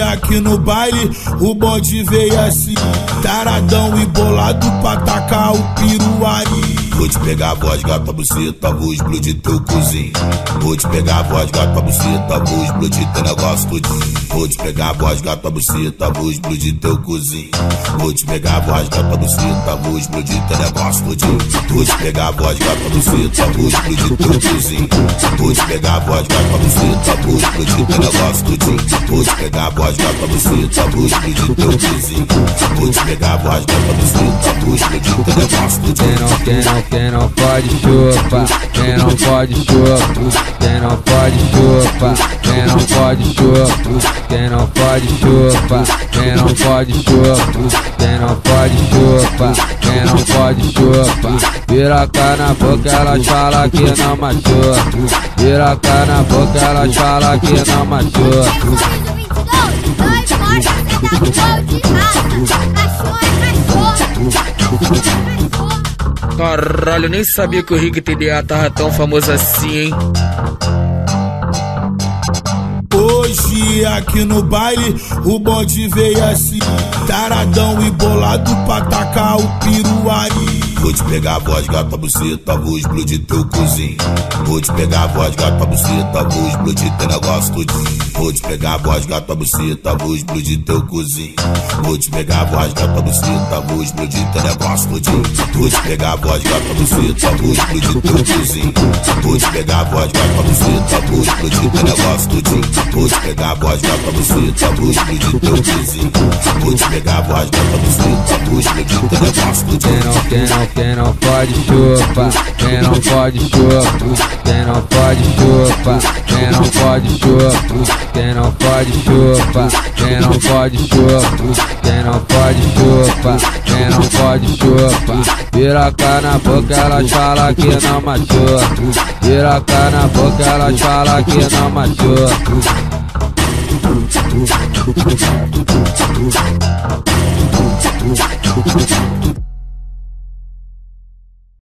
Aqui no baile o bonde veio assim Taradão e bolado pra tacar o piruari Vou te pegar a voz, gata, buceta, vou explodir teu cozinho. Vou te pegar a voz, gata, buceta, vou explodir teu negócio todinho. Vou te pegar a voz, gata, buceta, vou explodir teu cozinho. Vou te pegar a voz, gata, buceta, vou explodir teu negócio todinho. Vou te pegar a voz, gata, buceta, vou explodir teu cozinho. Vou te pegar a voz, gata, buceta, vou explodir teu negócio todinho. Vou te pegar a voz, gata, buceta, vou explodir teu cozinho. Vou te pegar a voz, gata, buceta, vou explodir teu negócio todinho. Quem não, quem não pode chupa, quem não pode chupa, quem não pode chupa, quem não pode chupa, quem não pode chupa, quem não pode chupa, quem não pode chupa, quem não pode na boca, elas falam que não machuca. Piroca na boca, elas falam que não machuca. Caralho, nem sabia que o Rick TDA tava tão famoso assim, hein? Hoje aqui no baile o bonde veio assim Taradão e bolado pra tacar o piruari. Vou te pegar a voz, gata, buceta, vou explodir teu cozinho. Vou te pegar a voz, gata, buceta, vou explodir teu negócio todinho Vou te pegar a voz, gata, buceta, vou explodir teu cozinho. Vou te pegar a voz, gata, buceta, vou explodir teu negócio todinho Vou te pegar a voz, gata, buceta, vou explodir teu cozinho. Vou te pegar a voz, gata, buceta, vou explodir teu negócio todinho Vou te pegar a voz, gata, buceta, vou explodir teu cozinho. Vou te pegar a voz, gata, buceta, vou explodir teu negócio todinho Quem não, quem não pode chupa, quem não pode chupa, quem não pode chupa, quem não pode chupa, quem não pode chupa, quem não pode chupa, quem não pode chupa, quem não pode chupa. Piroca na boca, elas falam que não machuca. Piroca na boca, elas falam que não machuca.